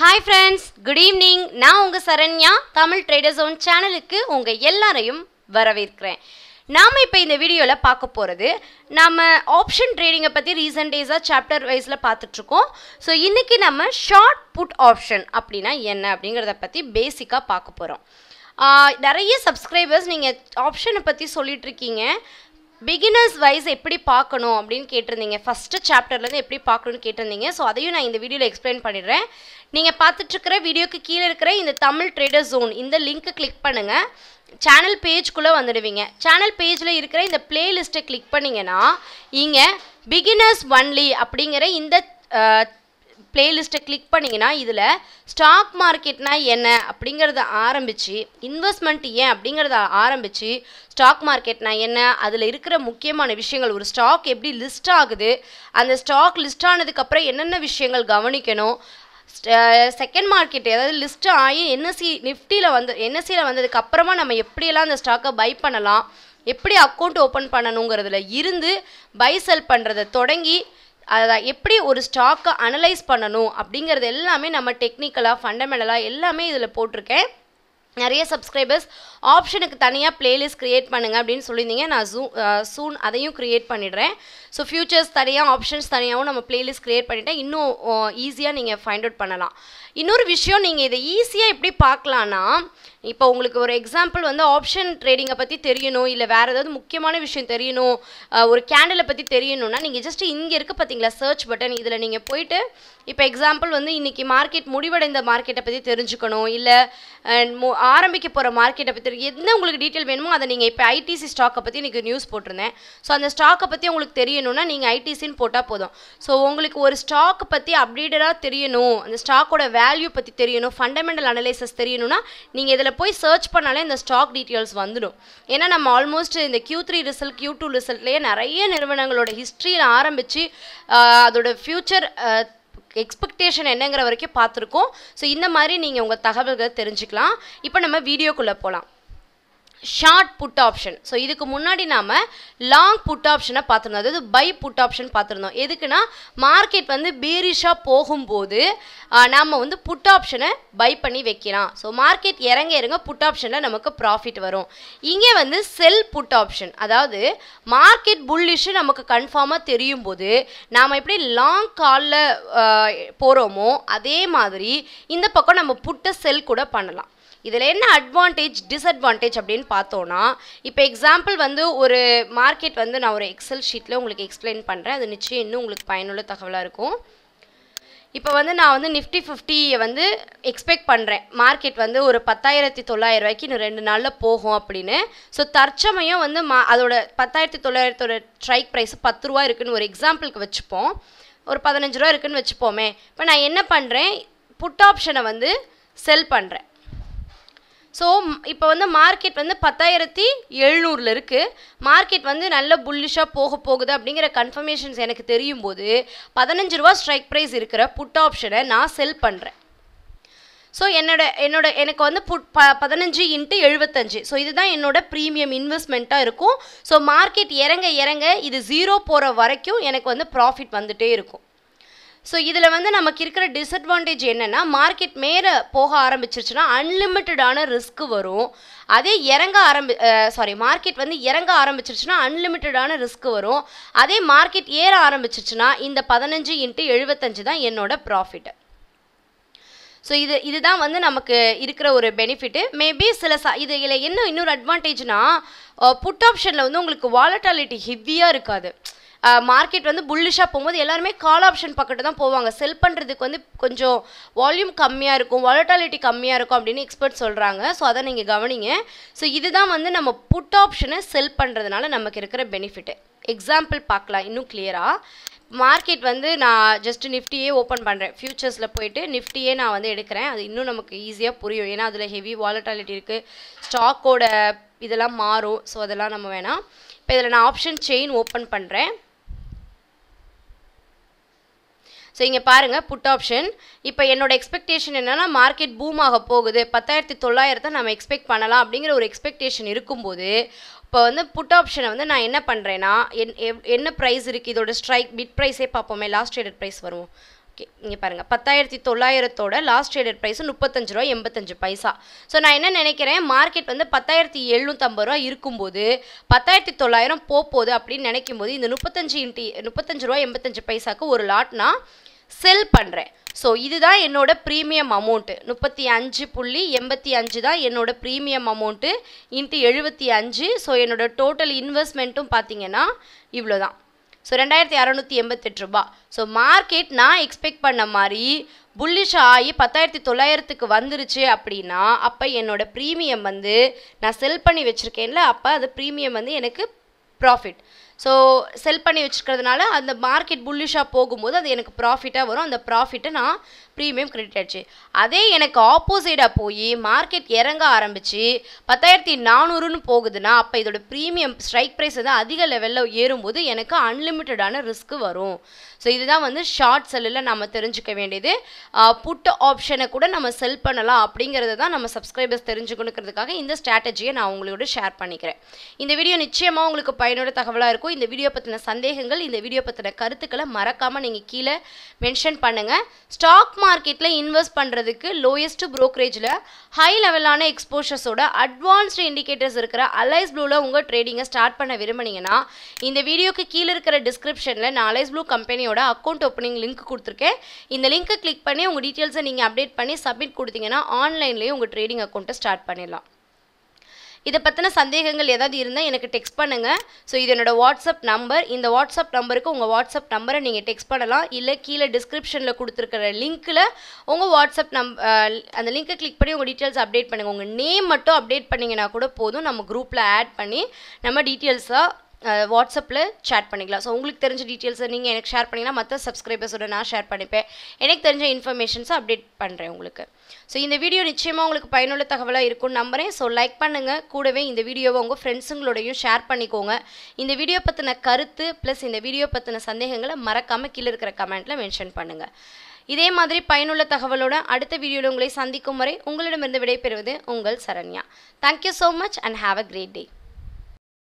Hi friends good evening நான் உங்கள் Saranya Tamil traders one சேனலுக்கு உங்கள் எல்லாரையும் வரவேற்கிறேன். நாம் இப்போ இந்த வீடியோவில் பார்க்க போகிறது நம்ம ஆப்ஷன் ட்ரேடிங்கை பற்றி ரீசன்ட் டேஸாக சாப்டர் வைஸில் பார்த்துட்ருக்கோம். ஸோ இன்றைக்கி நம்ம ஷார்ட் புட் ஆப்ஷன் அப்படின்னா என்ன அப்படிங்கிறத பற்றி பேசிக்காக பார்க்க போகிறோம் நிறைய சப்ஸ்கிரைபர்ஸ் நீங்கள் ஆப்ஷனை பற்றி சொல்லிகிட்ருக்கீங்க பிகினர்ஸ் வைஸ் எப்படி பார்க்கணும் அப்படின்னு கேட்டிருந்தீங்க. ஃபஸ்ட்டு சாப்டர்லேருந்து எப்படி பார்க்கணும்னு கேட்டிருந்தீங்க. ஸோ அதையும் நான் இந்த வீடியோவில் எக்ஸ்பிளைன் பண்ணிடுறேன். நீங்கள் பார்த்துட்ருக்கிற வீடியோக்கு கீழே இருக்கிற இந்த தமிழ் ட்ரேடர் ஜோன் இந்த லிங்க்கை கிளிக் பண்ணுங்கள் சேனல் பேஜ்குள்ளே வந்துடுவீங்க. சேனல் பேஜில் இருக்கிற இந்த பிளேலிஸ்ட்டை கிளிக் பண்ணிங்கன்னா இங்கே பிகினர்ஸ் ஒன்லி அப்படிங்கிற இந்த பிளேலிஸ்ட்டை கிளிக் பண்ணிங்கன்னா இதில் ஸ்டாக் மார்க்கெட்னா என்ன அப்படிங்கிறத ஆரம்பித்து இன்வெஸ்ட்மெண்ட் ஏன் அப்படிங்கிறத ஆரம்பித்து ஸ்டாக் மார்க்கெட்னா என்ன அதில் இருக்கிற முக்கியமான விஷயங்கள் ஒரு ஸ்டாக் எப்படி லிஸ்ட் ஆகுது அந்த ஸ்டாக் லிஸ்ட் ஆனதுக்கப்புறம் என்னென்ன விஷயங்கள் கவனிக்கணும் செகண்ட் மார்க்கெட் அதாவது லிஸ்ட் ஆகி என்எஸ்சி நிஃப்டியில் வந்து என்எஸ்சியில் வந்ததுக்கு அப்புறமா நம்ம எப்படியெல்லாம் அந்த ஸ்டாக்கை பை பண்ணலாம் எப்படி அக்கௌண்ட் ஓப்பன் பண்ணணுங்கிறதுல இருந்து பை செல் பண்ணுறதை தொடங்கி அதை எப்படி ஒரு ஸ்டாக்கை அனலைஸ் பண்ணணும் அப்படிங்கிறது எல்லாமே நம்ம டெக்னிக்கலாக ஃபண்டமெண்டலாக எல்லாமே இதில் போட்டிருக்கேன். நிறைய சப்ஸ்கிரைபர்ஸ் ஆப்ஷனுக்கு தனியாக பிளேலிஸ்ட் க்ரியேட் பண்ணுங்கள் அப்படின்னு சொல்லியிருந்தீங்க. நான் ஜூ சூன் அதையும் க்ரியேட் பண்ணிடுறேன். ஸோ ஃபியூச்சர்ஸ் தனியாக ஆப்ஷன்ஸ் தனியாகவும் நம்ம பிளேலிஸ்ட் க்ரியேட் பண்ணிட்டேன் இன்னும் ஈஸியாக நீங்கள் ஃபைண்ட் அவுட் பண்ணலாம். இன்னொரு விஷயம் நீங்கள் இதை ஈஸியாக எப்படி பார்க்கலான்னா இப்போ உங்களுக்கு ஒரு எக்ஸாம்பிள் வந்து ஆப்ஷன் ட்ரேடிங்கை பற்றி தெரியணும் இல்லை வேறு ஏதாவது முக்கியமான விஷயம் தெரியணும் ஒரு கேண்டிலை பற்றி தெரியணும்னா நீங்கள் ஜஸ்ட் இங்கே இருக்க பார்த்தீங்களா சர்ச் பட்டன் இதில் நீங்கள் போயிட்டு இப்போ எக்ஸாம்பிள் வந்து இன்றைக்கி மார்க்கெட் முடிவடைந்த மார்க்கெட்டை பற்றி தெரிஞ்சுக்கணும் இல்லை ஆரம்பிக்க போகிற மார்க்கெட்டை பற்றி என்ன உங்களுக்கு டீட்டெயில் வேணுமோ அதை நீங்கள் இப்போ ஐடிசி ஸ்டாக்கை பற்றி இன்றைக்கி நியூஸ் போட்டிருந்தேன். ஸோ அந்த ஸ்டாக்கை பற்றி உங்களுக்கு தெரியணும்னா நீங்கள் ஐடிசின்னு போட்டால் போதும். ஸோ உங்களுக்கு ஒரு ஸ்டாக்கை பற்றி அப்டேட்டடாக தெரியணும் அந்த ஸ்டாக்கோட வேல்யூ பற்றி தெரியணும் ஃபண்டமெண்டல் அனலைசஸ் தெரியணும்னா நீங்கள் இதில் போய் சர்ச் பண்ணாலே இந்த ஸ்டாக் டீட்டெயில்ஸ் வந்துடும். ஏன்னா நம்ம ஆல்மோஸ்ட் இந்த Q three result Q two ரிசல்ட்லேயே நிறைய நிறுவனங்களோட ஹிஸ்ட்ரியில் ஆரம்பித்து அதோட ஃப்யூச்சர் எக்ஸ்பெக்டேஷன் என்னங்கிற வரைக்கும் பார்த்துருக்கோம். ஸோ இந்த மாதிரி நீங்கள் உங்கள் தகவல்களை தெரிஞ்சுக்கலாம். இப்போ நம்ம வீடியோக்குள்ளே போகலாம் ஷார்ட் புட் ஆப்ஷன் ஸோ இதுக்கு முன்னாடி நாம் லாங் புட் ஆப்ஷனை பார்த்துருந்தோம். அதாவது பை புட் ஆப்ஷன் பார்த்துருந்தோம். எதுக்குன்னா மார்க்கெட் வந்து பேரிஷாக போகும்போது நாம் வந்து புட் ஆப்ஷனை பை பண்ணி வைக்கலாம். ஸோ மார்க்கெட் இறங்க இறங்க புட் ஆப்ஷனில் நமக்கு ப்ராஃபிட் வரும். இங்கே வந்து செல் புட் ஆப்ஷன் அதாவது மார்க்கெட் புல்லிஷு நமக்கு கன்ஃபார்மாக தெரியும் போது நாம் எப்படி லாங் காலில் போகிறோமோ அதே மாதிரி இந்த பக்கம் நம்ம புட்டை செல் கூட பண்ணலாம். இதில் என்ன அட்வான்டேஜ் டிஸ்அட்வான்டேஜ் அப்படின்னு பார்த்தோன்னா இப்போ எக்ஸாம்பிள் வந்து ஒரு மார்க்கெட் வந்து நான் ஒரு எக்ஸல் ஷீட்டில் உங்களுக்கு எக்ஸ்பிளைன் பண்ணுறேன் அது நிச்சயம் இன்னும் உங்களுக்கு பயனுள்ள தகவலாக இருக்கும். இப்போ வந்து நான் வந்து நிஃப்டி ஃபிஃப்டியை வந்து எக்ஸ்பெக்ட் பண்ணுறேன் மார்க்கெட் வந்து ஒரு பத்தாயிரத்தி தொள்ளாயிரம் ரூபாய்க்கு இன்னும் ரெண்டு நாளில் போகும் அப்படின்னு. ஸோ தற்சமயம் வந்து மா அதோட பத்தாயிரத்தி தொள்ளாயிரத்தோட ஸ்ட்ரைக் ப்ரைஸ் பத்து ரூபா இருக்குன்னு ஒரு எக்ஸாம்பிளுக்கு வச்சுப்போம். ஒரு பதினஞ்சு ரூபா இருக்குன்னு வச்சுப்போமே. இப்போ நான் என்ன பண்ணுறேன் புட் ஆப்ஷனை வந்து செல் பண்ணுறேன் ஸோ இப்போ வந்து மார்க்கெட் வந்து பத்தாயிரத்தி எழுநூறில் இருக்குது மார்க்கெட் வந்து நல்ல புல்லிஷாக போக போகுது அப்படிங்கிற கன்ஃபர்மேஷன்ஸ் எனக்கு தெரியும் போது பதினஞ்சு ரூபா ஸ்ட்ரைக் ப்ரைஸ் இருக்கிற புட் ஆப்ஷனை நான் செல் பண்ணுறேன் ஸோ என்னோட என்னோட எனக்கு வந்து புட் ப பதினஞ்சு இன்ட்டு எழுபத்தஞ்சு ஸோ இதுதான் என்னோட ப்ரீமியம் இன்வெஸ்ட்மெண்ட்டாக இருக்கும். ஸோ மார்க்கெட் இறங்க இறங்க இது ஜீரோ போகிற வரைக்கும் எனக்கு வந்து ப்ராஃபிட் வந்துகிட்டே இருக்கும். ஸோ இதில் வந்து நமக்கு இருக்கிற டிஸ்அட்வான்டேஜ் என்னென்னா மார்க்கெட் மேலே போக ஆரம்பிச்சிருச்சுன்னா அன்லிமிட்டடான ரிஸ்க் வரும். அதே இறங்க ஆரம்பி சாரி மார்க்கெட் வந்து இறங்க ஆரம்பிச்சிருச்சுன்னா அன்லிமிட்டடான ரிஸ்க் வரும். அதே மார்க்கெட் ஏற ஆரம்பிச்சிருச்சுன்னா இந்த பதினஞ்சு இன்ட்டு எழுபத்தஞ்சு தான் என்னோட ப்ராஃபிட்டு ஸோ இது இதுதான் வந்து நமக்கு இருக்கிற ஒரு பெனிஃபிட்டு மேபி சில ச இது இதில் என்ன இன்னொரு அட்வான்டேஜ்னால் புட் ஆப்ஷனில் வந்து உங்களுக்கு வாலட்டாலிட்டி ஹெவியாக இருக்காது. மார்க்கெட் வந்து புல்லிஷாக போகும்போது எல்லாருமே கால் ஆப்ஷன் பக்கத்து தான் போவாங்க. செல் பண்ணுறதுக்கு வந்து கொஞ்சம் வால்யூம் கம்மியாக இருக்கும் வாலட்டாலிட்டி கம்மியாக இருக்கும் அப்படின்னு எக்ஸ்பர்ட் சொல்கிறாங்க ஸோ அதை நீங்கள் கவனிங்க. ஸோ இதுதான் வந்து நம்ம புட் ஆப்ஷனை செல் பண்ணுறதுனால நமக்கு இருக்கிற பெனிஃபிட்டு எக்ஸாம்பிள் பார்க்கலாம் இன்னும் கிளியராக மார்க்கெட் வந்து நான் ஜஸ்ட் நிஃப்டியே ஓப்பன் பண்ணுறேன் ஃப்யூச்சர்ஸில் போயிட்டு நிஃப்டியே நான் வந்து எடுக்கிறேன். அது இன்னும் நமக்கு ஈஸியாக புரியும். ஏன்னா அதில் ஹெவி வாலட்டாலிட்டி இருக்குது ஸ்டாக்கோட இதெல்லாம் மாறும். ஸோ அதெல்லாம் நம்ம வேணாம். இப்போ இதில் நான் ஆப்ஷன் செயின் ஓப்பன் பண்ணுறேன் ஸோ இங்கே பாருங்கள் புட் ஆப்ஷன் இப்போ என்னோட எக்ஸ்பெக்டேஷன் என்னென்னா மார்க்கெட் பூம் ஆக போகுது. பத்தாயிரத்தி தொள்ளாயிரத்தை நம்ம எக்ஸ்பெக்ட் பண்ணலாம் அப்படிங்கிற ஒரு எக்ஸ்பெக்டேஷன் இருக்கும்போது இப்போ வந்து புட் ஆப்ஷனை வந்து நான் என்ன பண்ணுறேன்னா என் என்ன ப்ரைஸ் இருக்குது இதோட ஸ்ட்ரைக் பிட் ப்ரைஸே பார்ப்போமே லாஸ்ட் ட்ரேடட் ப்ரைஸ் வருவோம். ஓகே இங்கே பாருங்கள் பத்தாயிரத்தி தொள்ளாயிரத்தோட லாஸ்ட் ட்ரேடட் ப்ரைஸ் முப்பத்தஞ்சு ரூபா எண்பத்தஞ்சு பைசா. ஸோ நான் என்ன நினைக்கிறேன்? மார்க்கெட் வந்து பத்தாயிரத்தி எழுநூற்றம்பது ரூபா இருக்கும்போது பத்தாயிரத்தி தொள்ளாயிரம் போகுது அப்படின்னு நினைக்கும் போது இந்த முப்பத்தஞ்சு இன்ட்டி முப்பத்தஞ்சு ரூபா எண்பத்தஞ்சு பைசாக்கு ஒரு லாட் நான் செல் பண்ணுறேன் ஸோ இதுதான் என்னோட ப்ரீமியம் அமௌண்ட்டு முப்பத்தி அஞ்சு புள்ளி எண்பத்தி அஞ்சு தான் என்னோட ப்ரீமியம் அமௌண்ட்டு இன்ட்டு எழுபத்தி அஞ்சு. ஸோ என்னோட டோட்டல் இன்வெஸ்ட்மெண்ட்டும் பார்த்தீங்கன்னா இவ்வளோ தான் ஸோ ரெண்டாயிரத்தி அறநூற்றி எண்பத்தெட்டு ரூபா. ஸோ மார்க்கெட் நான் எக்ஸ்பெக்ட் பண்ண மாதிரி புல்லிஷ் ஆகி பத்தாயிரத்தி தொள்ளாயிரத்துக்கு வந்துருச்சு அப்படின்னா அப்போ என்னோட ப்ரீமியம் வந்து நான் செல் பண்ணி வச்சுருக்கேன்ல அப்போ அது ப்ரீமியம் வந்து எனக்கு ப்ராஃபிட் ஸோ செல் பண்ணி வச்சுருக்கிறதுனால அந்த மார்க்கெட் புல்லிஷாக போகும்போது அது எனக்கு ப்ராஃபிட்டாக வரும். அந்த ப்ராஃபிட்டை நான் ப்ரீமியம் கிரெடிட் ஆச்சு. அதே எனக்கு ஆப்போசிட்டாக போய் மார்க்கெட் இறங்க ஆரம்பித்து பத்தாயிரத்தி நானூறுன்னு போகுதுன்னா அப்போ இதோட ப்ரீமியம் ஸ்ட்ரைக் ப்ரைஸ் வந்து அதிக லெவலில் ஏறும்போது எனக்கு அன்லிமிட்டடான ரிஸ்க் வரும். ஸோ இதுதான் வந்து ஷார்ட் செல்லில் நம்ம தெரிஞ்சுக்க வேண்டியது. புட் ஆப்ஷனை கூட நம்ம செல் பண்ணலாம் அப்படிங்கிறத தான் நம்ம சப்ஸ்கிரைபர்ஸ் தெரிஞ்சுக்கணுங்கிறதுக்காக இந்த ஸ்ட்ராட்டஜியை நான் உங்களோட ஷேர் பண்ணிக்கிறேன். இந்த வீடியோ நிச்சயமாக உங்களுக்கு பயனுள்ள தகவலாக இருக்கும். இந்த வீடியோ பற்றின சந்தேகங்கள் இந்த வீடியோ பற்றின கருத்துக்களை மறக்காமல் நீங்கள் கீழே மென்ஷன் பண்ணுங்கள் ஸ்டாக் மார்க்கெட்டில் இன்வெஸ்ட் பண்ணுறதுக்கு லோயஸ்ட் ப்ரோக்கரேஜில் ஹை லெவலான எக்ஸ்போஷர்ஸோட அட்வான்ஸ்டு இண்டிகேட்டர்ஸ் இருக்கிற அலைஸ் ப்ளூவில் உங்கள் ட்ரேடிங்கை ஸ்டார்ட் பண்ண விரும்புனீங்கன்னா இந்த வீடியோக்கு கீழே இருக்கிற டிஸ்கிரிப்ஷனில் நான் அலைஸ் ப்ளூ கம்பெனியோட அக்கௌண்ட் ஓப்பனிங் லிங்க் கொடுத்துருக்கேன். இந்த லிங்க்கை கிளிக் பண்ணி உங்கள் டீட்டெயில்ஸை நீங்கள் அப்டேட் பண்ணி சப்மிட் கொடுத்தீங்கன்னா ஆன்லைன்லேயே உங்கள் ட்ரேடிங் அக்கௌண்ட்டை ஸ்டார்ட் பண்ணிடலாம். இதை பற்றின சந்தேகங்கள் ஏதாவது இருந்தால் எனக்கு டெக்ஸ்ட் பண்ணுங்கள் ஸோ இது என்னோட வாட்ஸ்அப் நம்பர் இந்த வாட்ஸ்அப் நம்பருக்கு உங்கள் வாட்ஸ்அப் நம்பரை நீங்கள் டெக்ஸ்ட் பண்ணலாம். இல்லை கீழே டிஸ்கிரிப்ஷனில் கொடுத்துருக்கிற லிங்க்கில் உங்கள் வாட்ஸ்அப் நம் அந்த லிங்க்கை கிளிக் பண்ணி உங்கள் டீட்டெயில்ஸ் அப்டேட் பண்ணுங்கள் உங்கள் நேம் மட்டும் அப்டேட் பண்ணிங்கன்னா கூட போதும். நம்ம குரூப்பில் ஆட் பண்ணி நம்ம டீட்டெயில்ஸாக வாட்ஸ்அப்பில் சேட் பண்ணிக்கலாம். ஸோ உங்களுக்கு தெரிஞ்ச டீட்டெயில்ஸை நீங்கள் எனக்கு ஷேர் பண்ணிங்கன்னா மற்ற சப்ஸ்கிரைபர்ஸோட நான் ஷேர் பண்ணிப்பேன். எனக்கு தெரிஞ்ச இன்ஃபர்மேஷன்ஸை அப்டேட் பண்ணுறேன் உங்களுக்கு. ஸோ இந்த வீடியோ நிச்சயமாக உங்களுக்கு பயனுள்ள தகவலாக இருக்கும்னு நம்புகிறேன் ஸோ லைக் பண்ணுங்கள் கூடவே இந்த வீடியோவை உங்கள் ஃப்ரெண்ட்ஸுங்களோடையும் ஷேர் பண்ணிக்கோங்க. இந்த வீடியோ பற்றின கருத்து ப்ளஸ் இந்த வீடியோ பற்றின சந்தேகங்களை மறக்காமல் கீழே இருக்கிற கமெண்ட்டில் மென்ஷன் பண்ணுங்கள் இதே மாதிரி பயனுள்ள தகவலோட அடுத்த வீடியோவில் உங்களை சந்திக்கும் வரை உங்களிடமிருந்து விடைபெறுவது உங்கள் Saranya. Thank you so much and have a great day